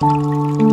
Música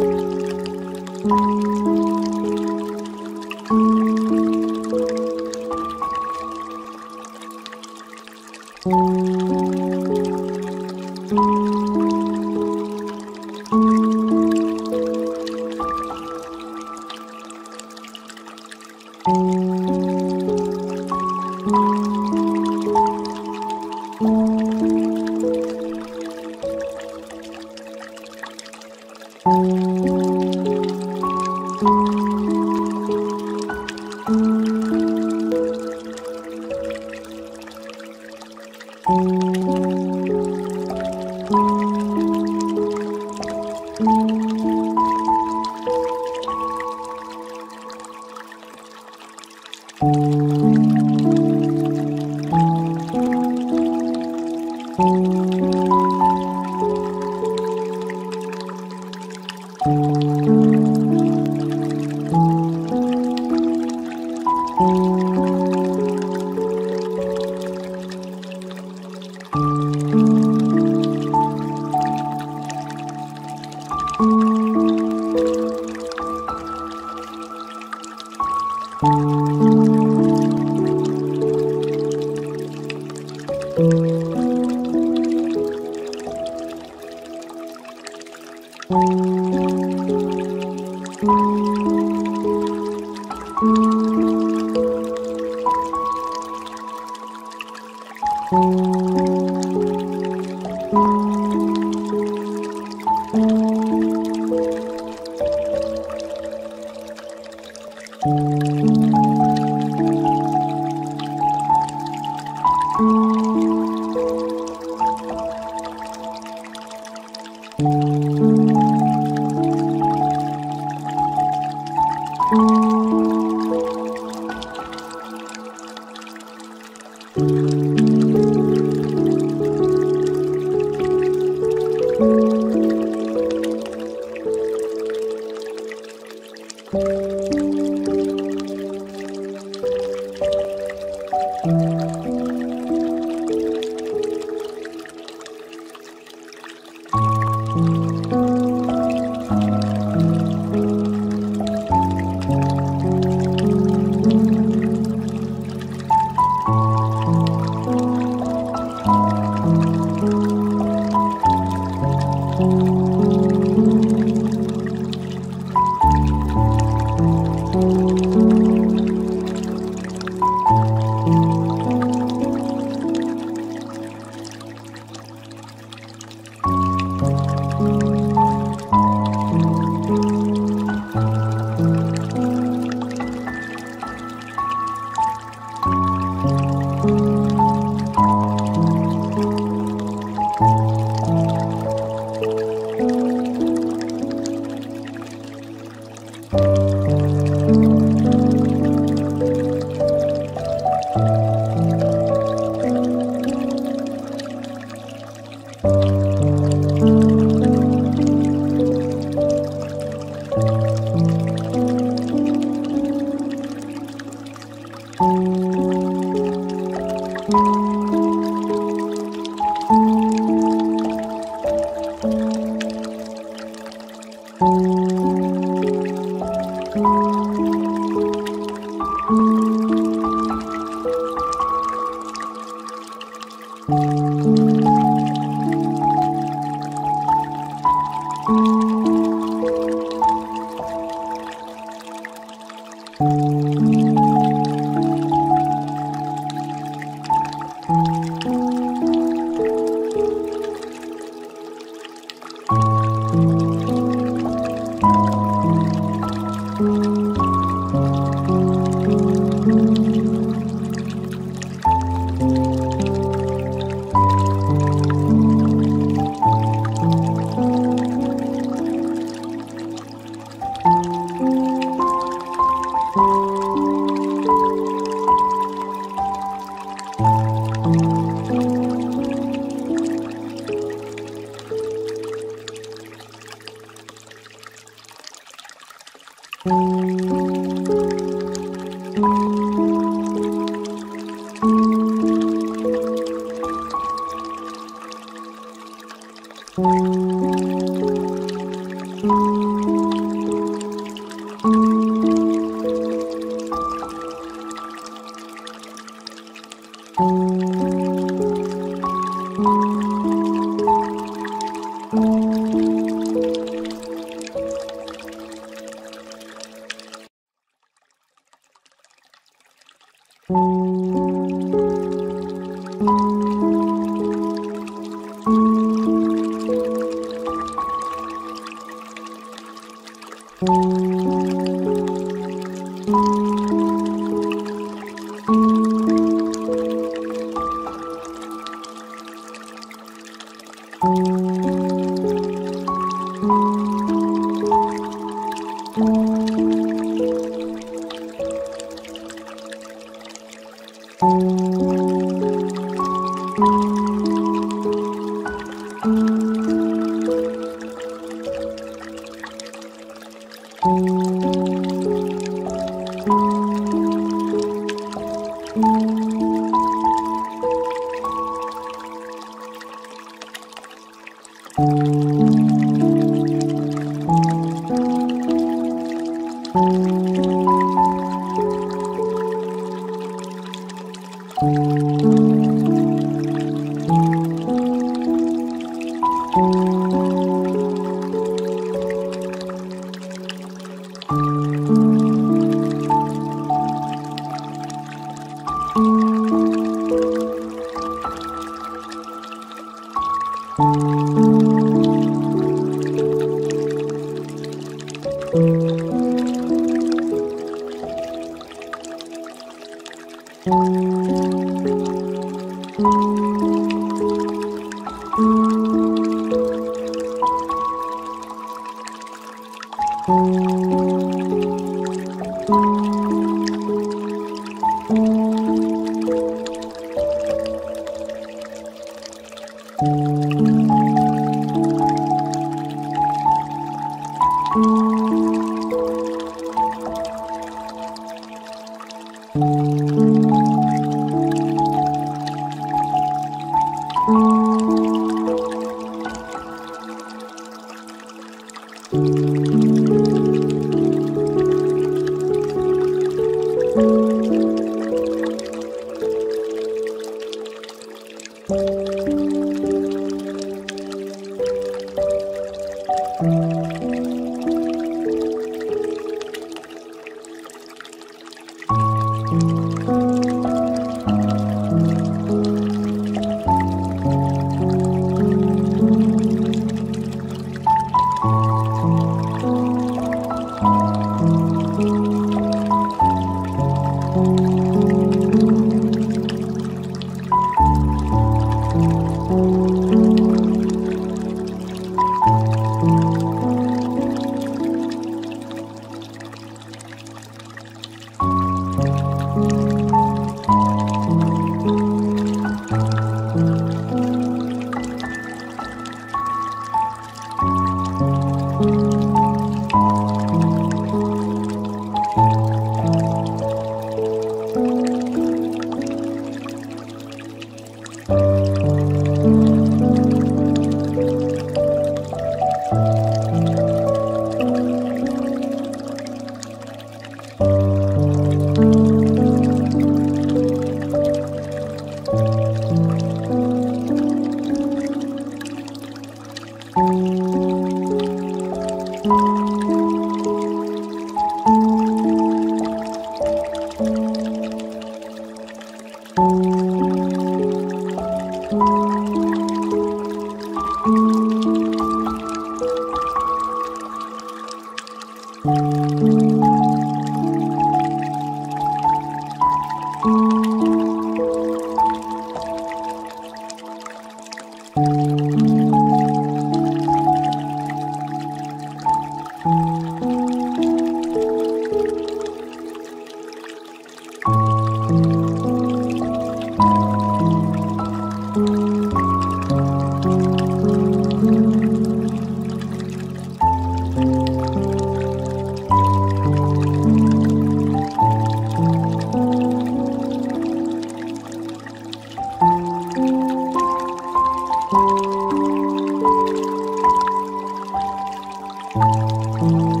Música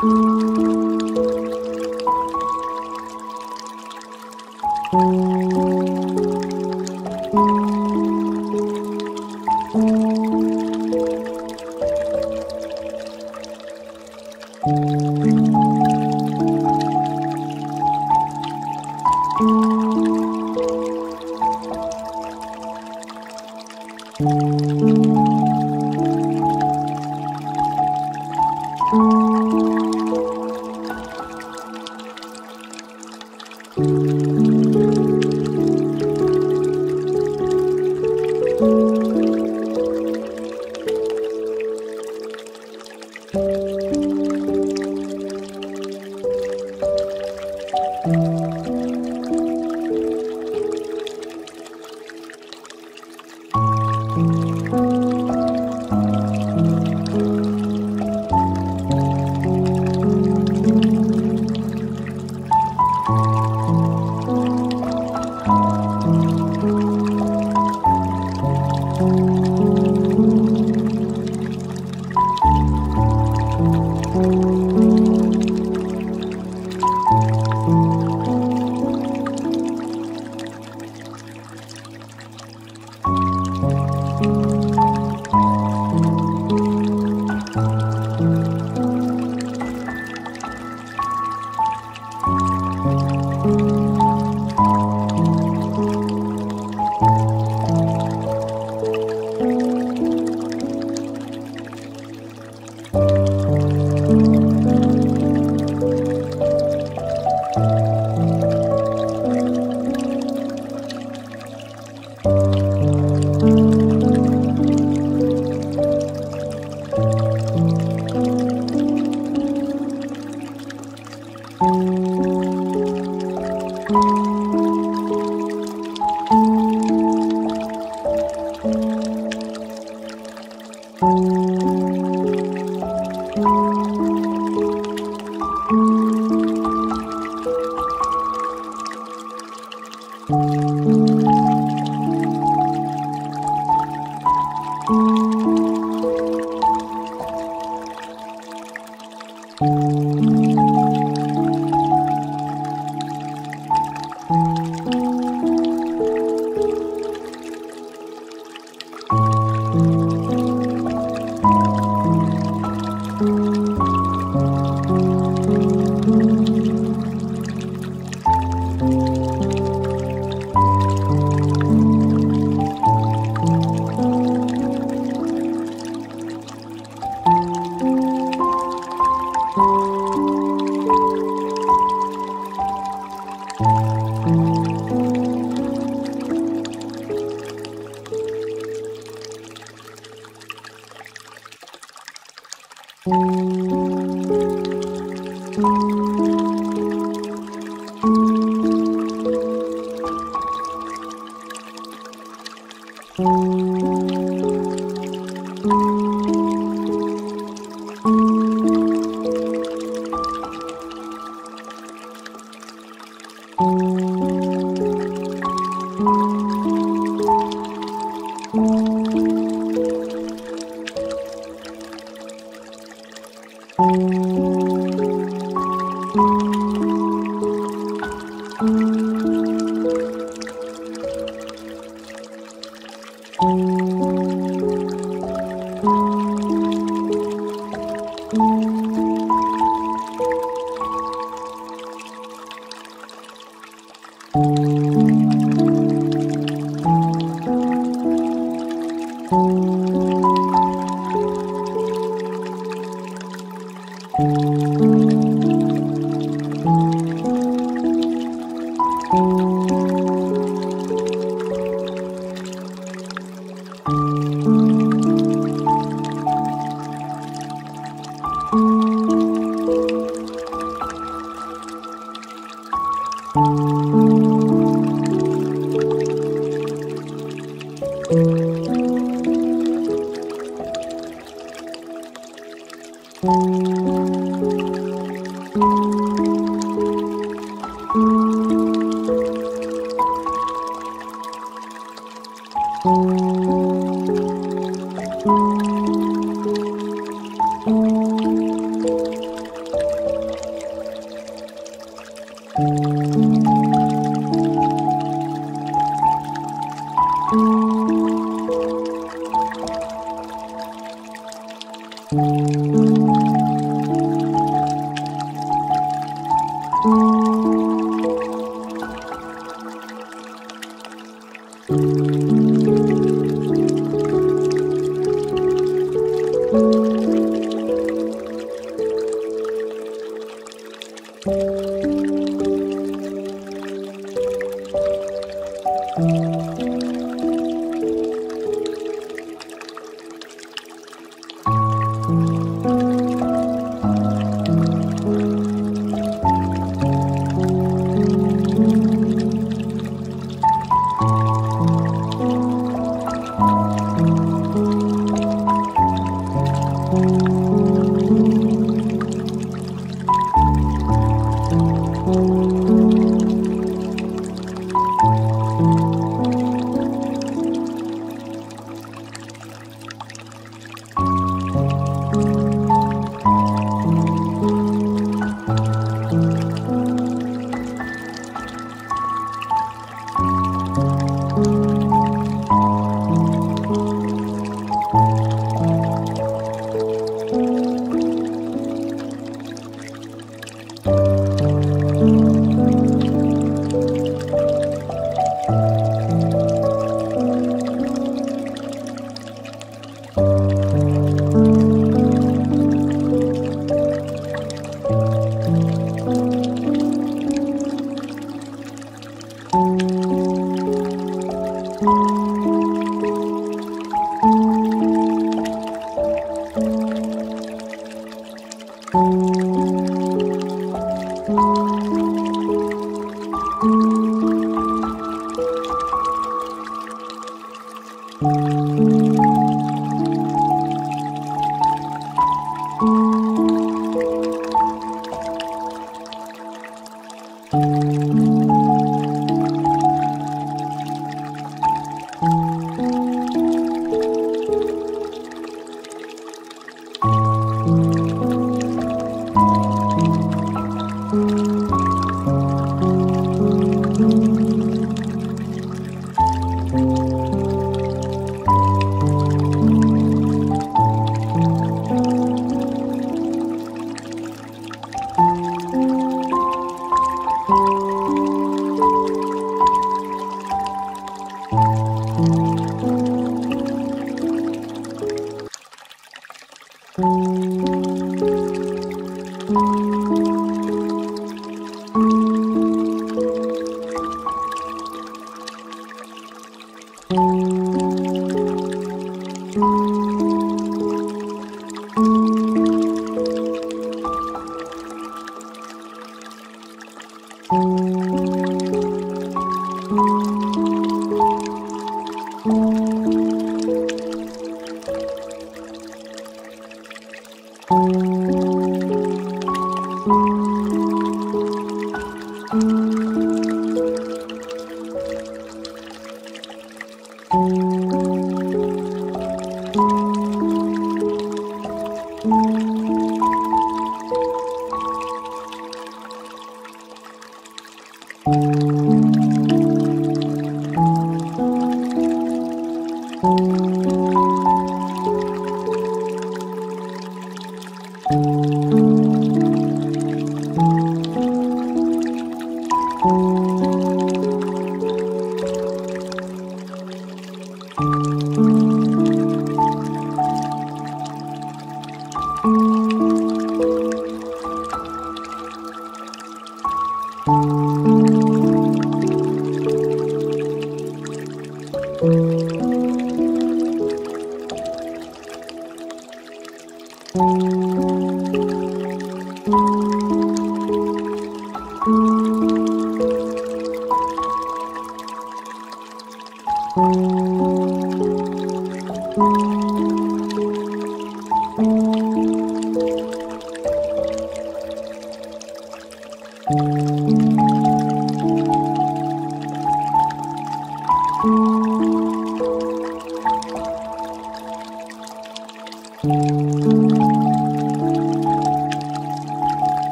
Música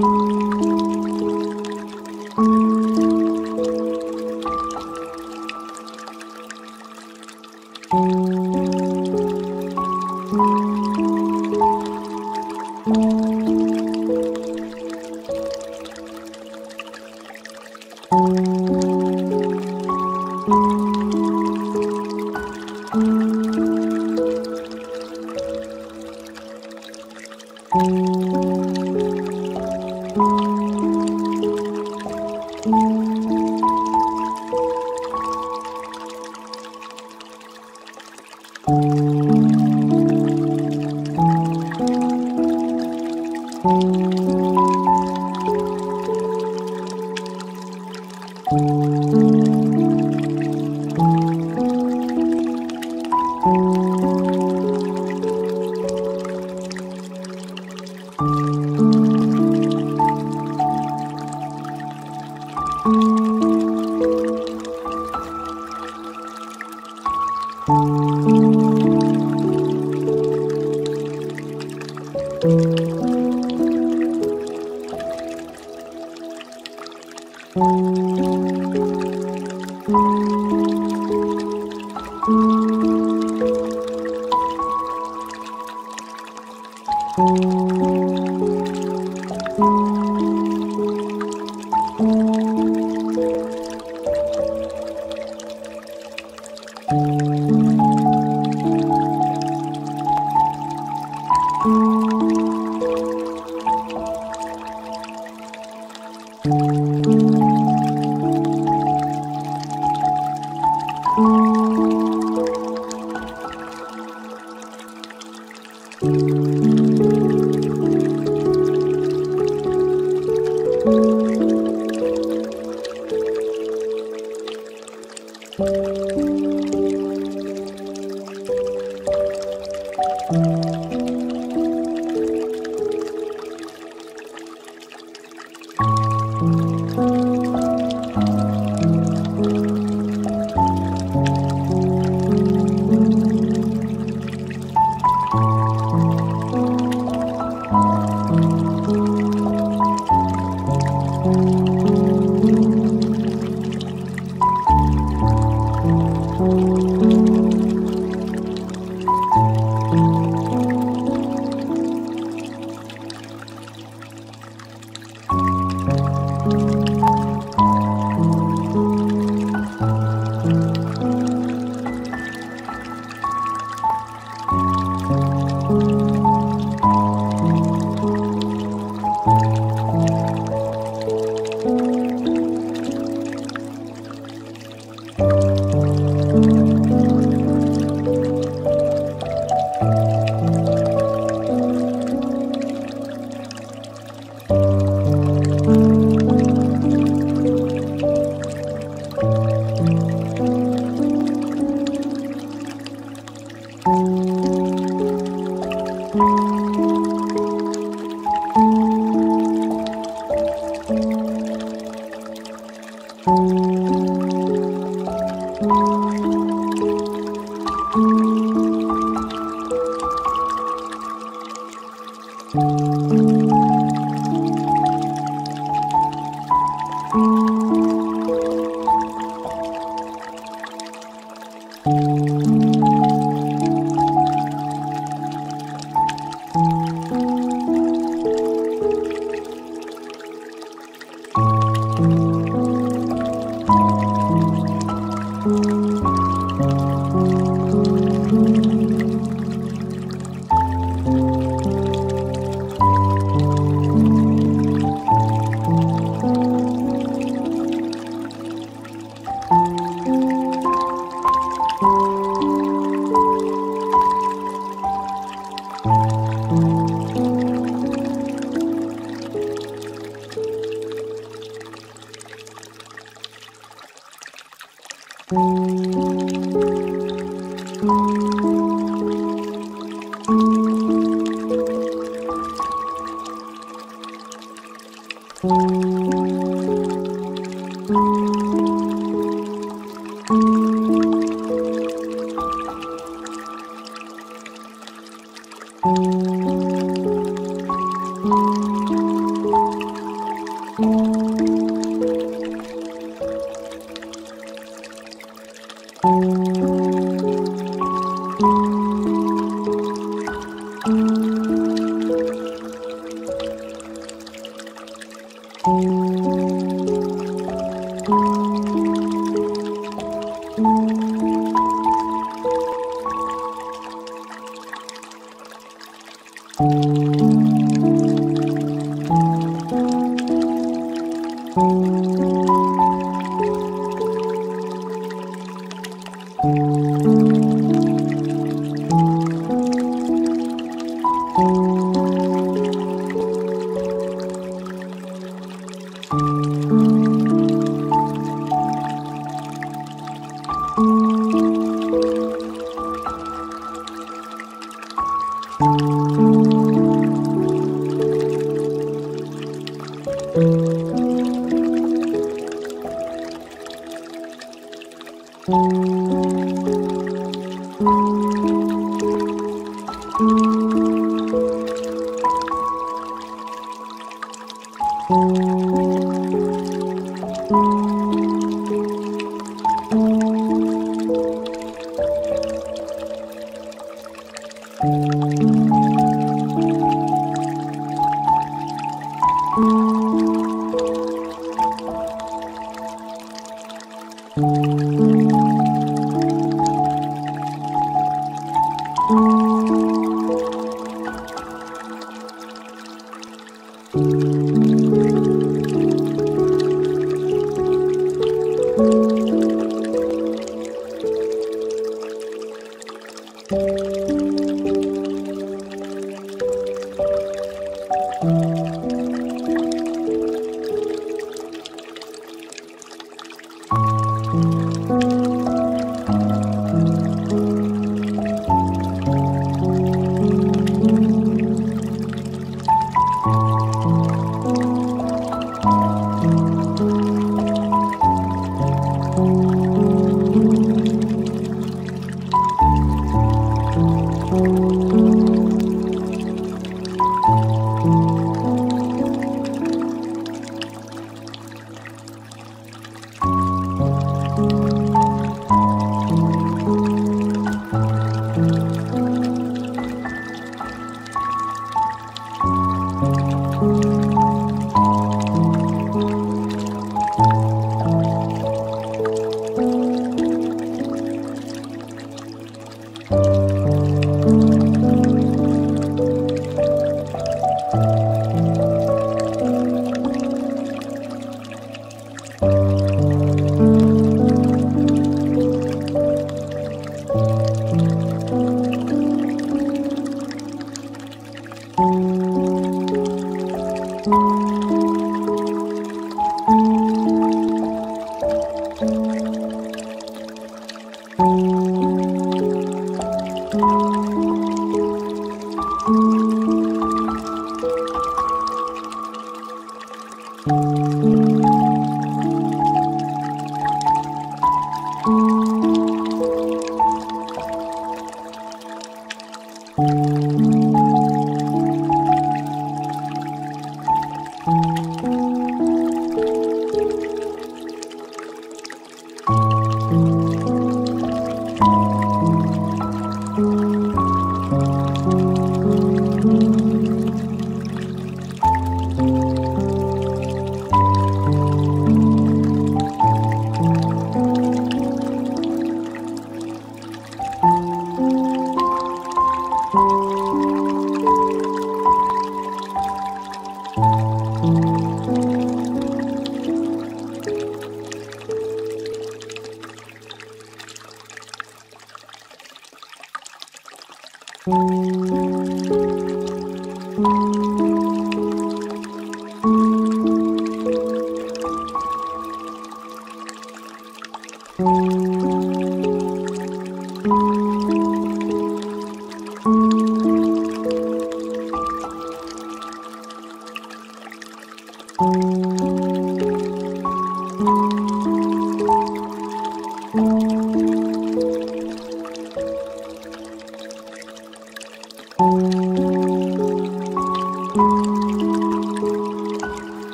嗯。